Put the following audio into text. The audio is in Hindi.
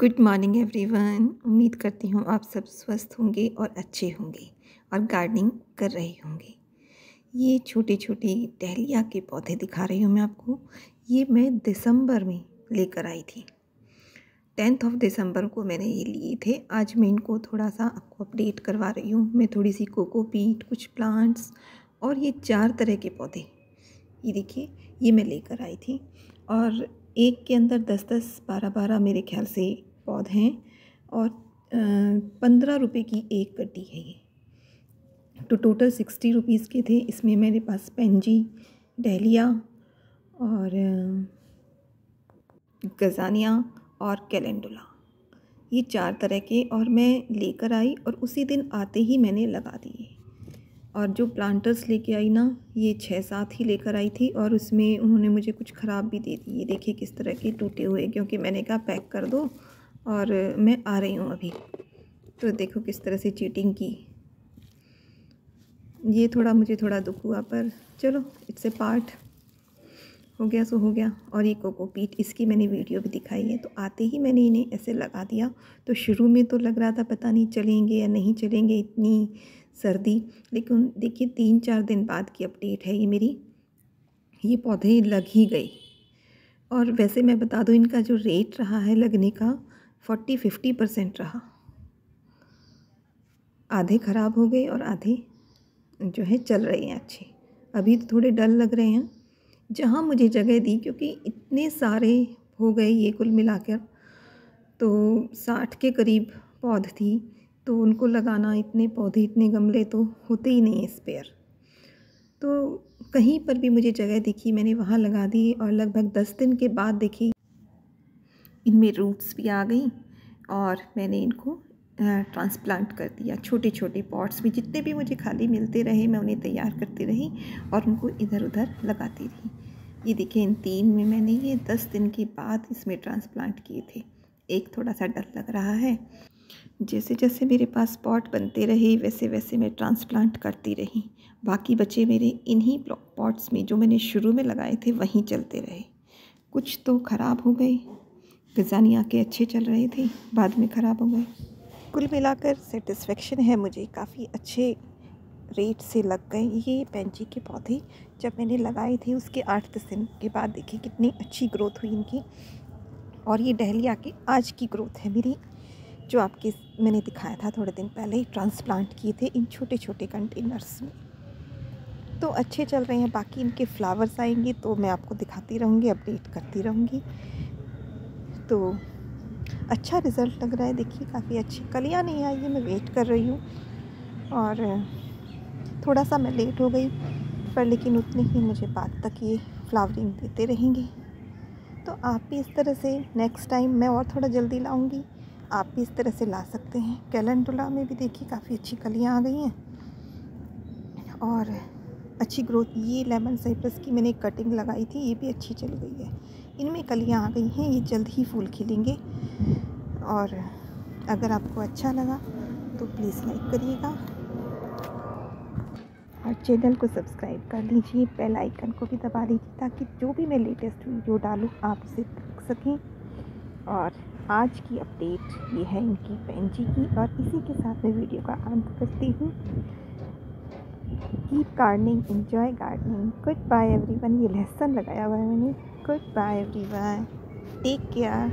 गुड मॉर्निंग एवरीवन उम्मीद करती हूँ आप सब स्वस्थ होंगे और अच्छे होंगे और गार्डनिंग कर रहे होंगे। ये छोटे छोटे डहलिया के पौधे दिखा रही हूँ मैं आपको। ये मैं दिसंबर में लेकर आई थी। टेंथ ऑफ़ दिसंबर को मैंने ये लिए थे। आज मैं इनको थोड़ा सा आपको अपडेट करवा रही हूँ। मैं थोड़ी सी कोकोपीट कुछ प्लांट्स और ये चार तरह के पौधे। ये देखिए, ये मैं लेकर आई थी। और एक के अंदर दस दस बारह बारह मेरे ख्याल से पौधे हैं और पंद्रह रुपए की एक गड्डी है ये। तो टोटल सिक्सटी रुपीज़ के थे। इसमें मेरे पास पेंजी, डहलिया और गजानिया और कैलेंडुला। ये चार तरह के और मैं लेकर आई और उसी दिन आते ही मैंने लगा दिए। और जो प्लांटर्स लेके आई ना, ये छः सात ही लेकर आई थी और उसमें उन्होंने मुझे कुछ ख़राब भी दे दी। ये देखिए किस तरह के टूटे हुए, क्योंकि मैंने कहा पैक कर दो और मैं आ रही हूँ अभी। तो देखो किस तरह से चीटिंग की। ये थोड़ा, मुझे थोड़ा दुख हुआ, पर चलो इट्स ए पार्ट हो गया, सो हो गया। और ये कोकोपीट इसकी मैंने वीडियो भी दिखाई है। तो आते ही मैंने इन्हें ऐसे लगा दिया। तो शुरू में तो लग रहा था, पता नहीं चलेंगे या नहीं चलेंगे इतनी सर्दी। लेकिन देखिए, तीन चार दिन बाद की अपडेट है ये मेरी। ये पौधे लग ही गए। और वैसे मैं बता दूँ, इनका जो रेट रहा है लगने का फोर्टी फिफ्टी परसेंट रहा। आधे ख़राब हो गए और आधे जो है चल रहे हैं अच्छे। अभी तो थोड़े डल लग रहे हैं। जहाँ मुझे जगह दी, क्योंकि इतने सारे हो गए ये कुल मिलाकर तो साठ के करीब पौध थी। तो उनको लगाना इतने पौधे इतने गमले तो होते ही नहीं स्पेयर तो कहीं पर भी मुझे जगह दिखी, मैंने वहाँ लगा दी और लगभग दस दिन के बाद देखी। इनमें रूट्स भी आ गई और मैंने इनको ट्रांसप्लांट कर दिया। छोटे छोटे पॉट्स में जितने भी मुझे खाली मिलते रहे, मैं उन्हें तैयार करती रही और उनको इधर उधर लगाती रही। ये देखिए, इन तीन में मैंने ये दस दिन के बाद इसमें ट्रांसप्लांट किए थे। एक थोड़ा सा डर लग रहा है। जैसे जैसे मेरे पास पॉट बनते रहे वैसे वैसे मैं ट्रांसप्लांट करती रही। बाकी बचे मेरे इन्हीं पॉट्स में जो मैंने शुरू में लगाए थे, वहीं चलते रहे। कुछ तो ख़राब हो गए। गजानिया के अच्छे चल रहे थे, बाद में ख़राब हो गए। कुल मिलाकर सेटिस्फेक्शन है मुझे। काफ़ी अच्छे रेट से लग गए ये पेंची के पौधे। जब मैंने लगाए थे, उसके आठ दस दिन के बाद देखिए कितनी अच्छी ग्रोथ हुई इनकी। और ये डहलिया की आज की ग्रोथ है मेरी। जो आपके मैंने दिखाया था थोड़े दिन पहले ही, ट्रांसप्लांट किए थे इन छोटे छोटे कंटेनर्स में। तो अच्छे चल रहे हैं, बाकी इनके फ्लावर्स आएँगे तो मैं आपको दिखाती रहूँगी अपडेट करती रहूँगी। तो अच्छा रिज़ल्ट लग रहा है, देखिए, काफ़ी अच्छी। कलियाँ नहीं आई है, मैं वेट कर रही हूँ। और थोड़ा सा मैं लेट हो गई, पर लेकिन उतने ही मुझे बाद तक ये फ्लावरिंग देते रहेंगे। तो आप भी इस तरह से नेक्स्ट टाइम मैं और थोड़ा जल्दी लाऊँगी। आप भी इस तरह से ला सकते हैं। कैलेंडुला में भी देखिए काफ़ी अच्छी कलियाँ आ गई हैं। और अच्छी ग्रोथ, ये लेमन साइप्रस की मैंने कटिंग लगाई थी, ये भी अच्छी चल गई है। इनमें कलियाँ आ गई हैं, ये जल्द ही फूल खिलेंगे। और अगर आपको अच्छा लगा तो प्लीज़ लाइक करिएगा। और चैनल को सब्सक्राइब कर लीजिए बेल आइकन को भी दबा लीजिए, ताकि जो भी मैं लेटेस्ट वीडियो डालूँ, आप उसे देख सकें। और आज की अपडेट ये है इनकी पेंजी की, और इसी के साथ मैं वीडियो का अंत करती हूँ। Keep gardening enjoy gardening good bye everyone ये लहसन लगाया हुआ है मैंने। Good bye everyone take care